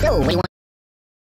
So, what do want?